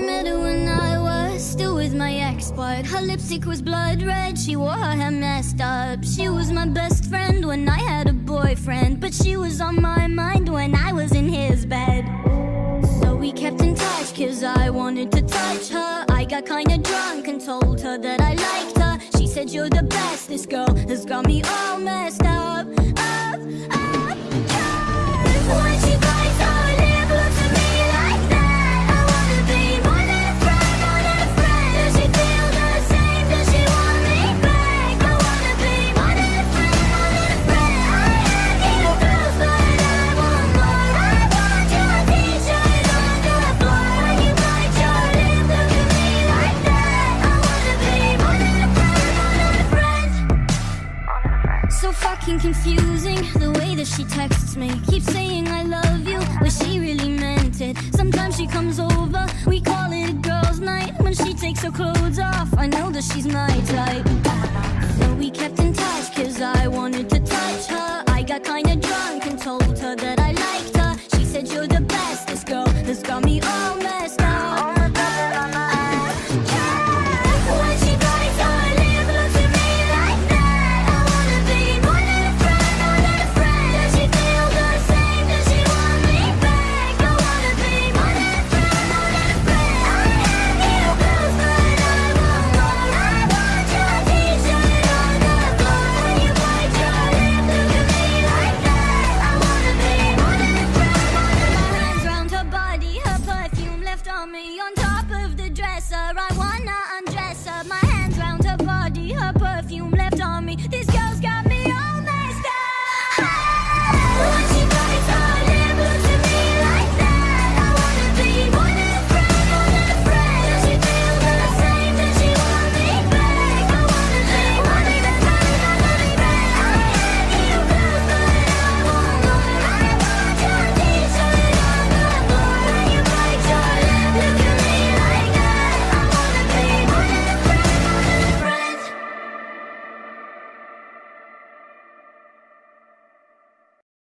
I met her when I was still with my ex, but her lipstick was blood red. She wore her hair messed up. She was my best friend when I had a boyfriend, but she was on my mind when I was in his bed. So we kept in touch, cause I wanted to touch her. I got kinda drunk and told her that I liked her. She said, You're the best, this girl has got me all messed up. So fucking confusing the way that she texts me. Keeps saying I love you, but she really meant it. Sometimes she comes over, we call it a girls' night. When she takes her clothes off, I know that she's my type.